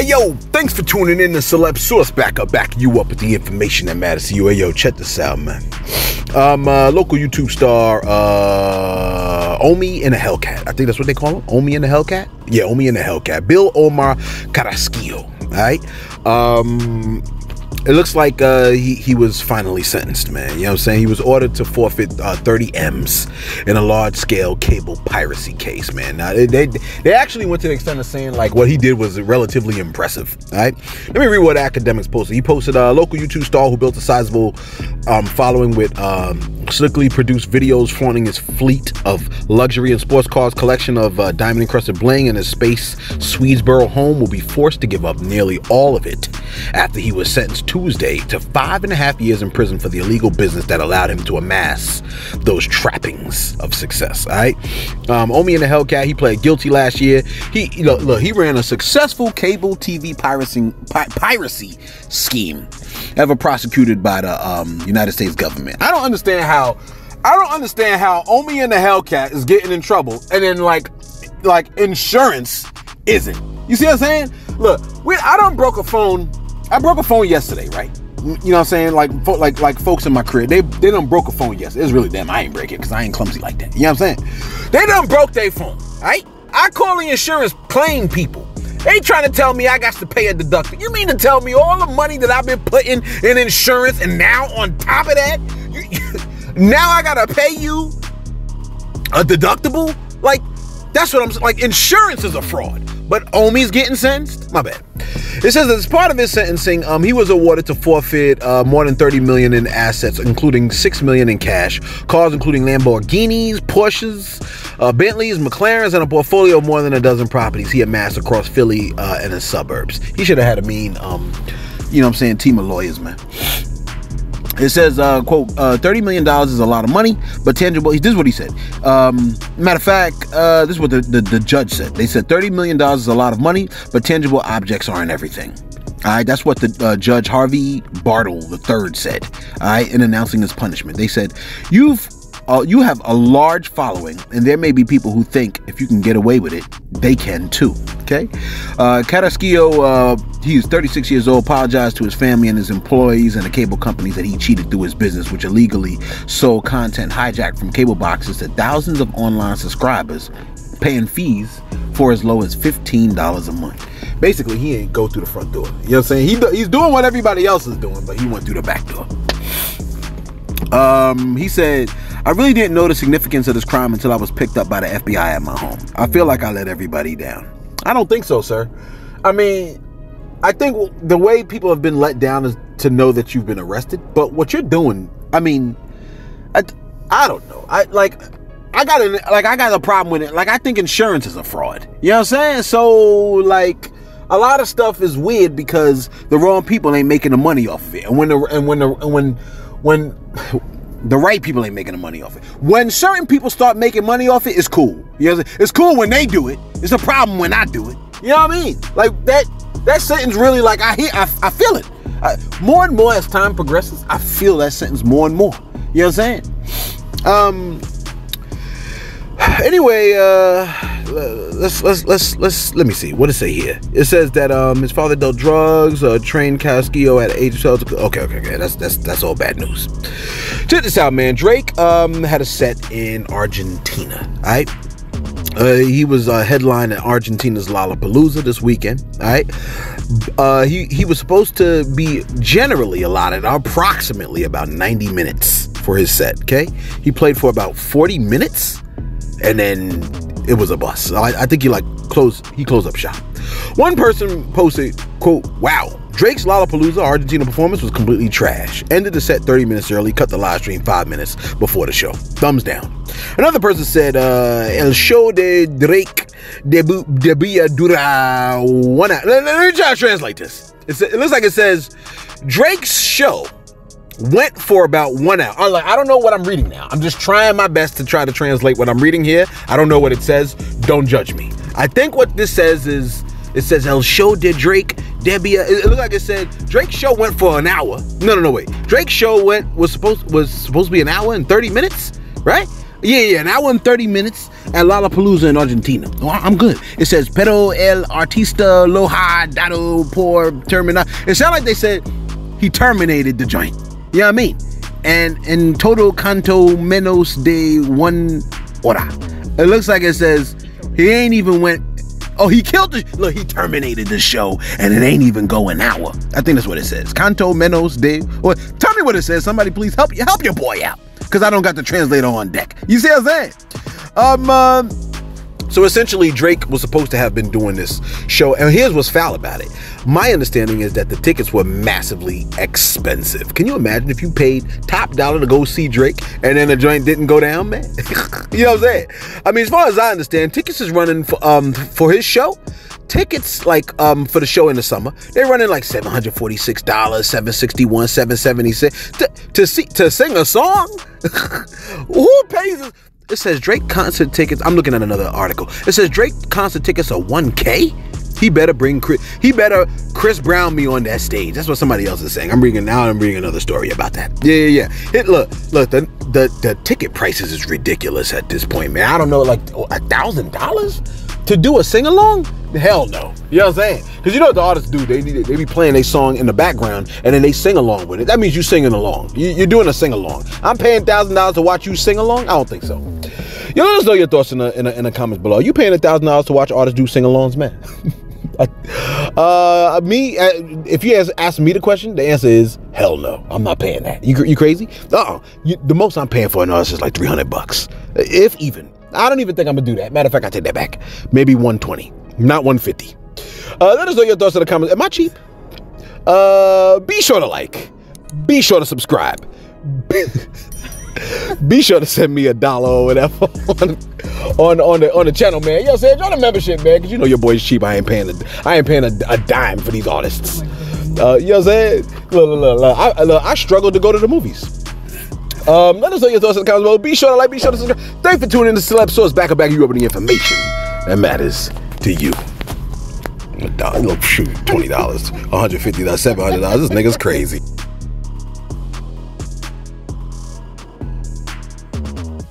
Hey yo, thanks for tuning in to Celeb Source back up, back you up with the information that matters to you. Hey yo, check this out, man. Um, uh, local YouTube star, uh, Omi and the Hellcat. I think that's what they call him. Omi and the Hellcat. Yeah, Omi and the Hellcat. Bill Omar Carrasquillo. All right. Um, it looks like uh, he, he was finally sentenced, man. You know what I'm saying? He was ordered to forfeit uh, 30 M's in a large scale cable piracy case, man. Now, they, they, they actually went to the extent of saying, like, what he did was relatively impressive, all right? Let me read what Akademiks posted. He posted a local YouTube star who built a sizable um, following with um, slickly produced videos flaunting his fleet of luxury and sports cars. Collection of uh, diamond encrusted bling in his space Swedesboro home will be forced to give up nearly all of it after he was sentenced Tuesday to five and a half years in prison for the illegal business that allowed him to amass those trappings of success. All right. Um, Omi in the Hellcat, he played guilty last year. He, you know, look, he ran a successful cable TV piracy, pi- piracy scheme ever prosecuted by the um, United States government. I don't understand how. I don't understand how Omi and the Hellcat is getting in trouble and then like like insurance isn't. You see what I'm saying? Look, we, I don't broke a phone I broke a phone yesterday, right? You know what I'm saying? Like, like, like folks in my career, they they done broke a phone yesterday. It's really them. I ain't break it because I ain't clumsy like that. You know what I'm saying? They done broke their phone, right? I call the insurance plain people. They trying to tell me I got to pay a deductible. You mean to tell me all the money that I've been putting in insurance, and now on top of that, you, now I gotta pay you a deductible? Like, that's what I'm like. Insurance is a fraud. But Omi's getting sentenced? My bad. It says that as part of his sentencing, um, he was awarded to forfeit uh, more than 30 million in assets, including 6 million in cash, cars including Lamborghinis, Porsches, uh, Bentleys, McLarens, and a portfolio of more than a dozen properties he amassed across Philly uh, and the suburbs. He should have had a mean, um, you know what I'm saying, team of lawyers, man. It says, uh, quote, uh, $30 million is a lot of money, but tangible. This is what he said. Um, matter of fact, uh, this is what the, the, the, judge said. They said $30 million is a lot of money, but tangible objects aren't everything. All right, that's what the uh, judge Harvey Bartle III said. All right, in announcing his punishment, they said, "You've you have a large following, and there may be people who think if you can get away with it, they can too. Okay? Uh, Carrasquillo, uh, he's 36 years old, apologized to his family and his employees and the cable companies that he cheated through his business, which illegally sold content hijacked from cable boxes to thousands of online subscribers, paying fees for as low as $15 a month. Basically, he ain't go through the front door. You know what I'm saying? He, he's doing what everybody else is doing, but he went through the back door. Um, he said, I really didn't know the significance of this crime until I was picked up by the FBI at my home. I feel like I let everybody down. I don't think so, sir. I mean, I think the way people have been let down is to know that you've been arrested. But what you're doing, I mean, I, I don't know. I like, I got an, like, I got a problem with it. Like, I think insurance is a fraud. You know what I'm saying? So, like, a lot of stuff is weird because the wrong people ain't making the money off of it. And when the and when the and when when the right people ain't making the money off it. When certain people start making money off it, it's cool. You know, it's cool when they do it. It's a problem when I do it. You know what I mean? Like that. That sentence really, like I hear, I, I feel it. I, more and more as time progresses, I feel that sentence more and more. You know what I'm saying? Um. Anyway, uh let's let's let's let's let me see what does it say here. It says that um his father dealt drugs, uh, trained Carrasquillo at age of 12. Okay, okay, okay. That's that's that's all bad news. Check this out, man. Drake um had a set in Argentina. All right. Uh, he was uh, headline at Argentina's Lollapalooza this weekend. All right, uh, he he was supposed to be generally allotted approximately about 90 minutes for his set. Okay, he played for about 40 minutes, and then it was a bust. I, I think he like closed he closed up shop. One person posted, quote, wow, Drake's Lollapalooza Argentina performance was completely trash. Ended the set 30 minutes early, cut the live stream five minutes before the show. Thumbs down. Another person said, uh, El show de Drake debía dura one hour. Let, me try to translate this. It's, it looks like it says, Drake's show went for about one hour. I'm like, I don't know what I'm reading now. I'm just trying my best to try to translate what I'm reading here. I don't know what it says. Don't judge me. I think what this says is it says El Show did Drake Debbie. Uh, it looked like it said Drake's show went for an hour. No, no, no, wait. Drake's show went was supposed was supposed to be an hour and 30 minutes, right? Yeah, yeah, an hour and 30 minutes at Lollapalooza in Argentina. Oh, I'm good. It says, Pero el artista loja dado por terminar. It sounded like they said he terminated the joint. You know what I mean? And in total canto menos de one hora. It looks like it says he ain't even went Oh, he killed the look. He terminated the show, and it ain't even go an hour. I think that's what it says. Canto menos de. Well, tell me what it says. Somebody please help you. Help your boy out, cause I don't got the translator on deck. You see what I'm saying? Um. Uh, so essentially, Drake was supposed to have been doing this show, and here's what's foul about it. My understanding is that the tickets were massively expensive. Can you imagine if you paid top dollar to go see Drake and then the joint didn't go down, man? you know what I'm saying? I mean, as far as I understand, tickets is running for um for his show. Tickets like um for the show in the summer, they're running like seven hundred forty six dollars, seven sixty one, seven seventy six to to see to sing a song. Who pays? It says Drake concert tickets. I'm looking at another article. It says Drake concert tickets are 1K. He better bring Chris. He better Chris Brown me on that stage. That's what somebody else is saying. I'm bringing now. I'm bringing another story about that. Yeah, yeah, yeah. It, look, look. The, the the ticket prices is ridiculous at this point, man. I don't know, like oh, a thousand dollars to do a sing along? Hell no. You know what I'm saying? Because you know what the artists do? They need they be playing a song in the background and then they sing along with it. That means you singing along. You, are doing a sing along. I'm paying thousand dollars to watch you sing along. I don't think so. You let us know your thoughts in the in the, in the comments below. Are you paying a thousand dollars to watch artists do sing alongs, man? uh, me, uh, if you ask, ask me the question, the answer is hell no. I'm not paying that. You you crazy? Uh, uh the most I'm paying for an artist is like 300 bucks, if even. I don't even think I'm gonna do that. Matter of fact, I take that back. Maybe 120, not 150. Uh, let us know your thoughts in the comments. Am I cheap? Uh, be sure to like. Be sure to subscribe. be sure to send me a dollar or whatever on, on, on the on the channel, man. Yo, say join the membership, man, because you know your boy's cheap. I ain't paying a, I ain't paying a, a dime for these artists. Uh, you know what I'm saying? Look, look, look, look. I, look, I struggle to go to the movies. Um, let us know your thoughts in the comments below. Be sure to like, be sure to subscribe. Thanks for tuning in to Celeb Source. Back and back you up the information that matters to you. Dollar, shoot, twenty dollars, one hundred fifty dollars, seven hundred dollars. This nigga's crazy.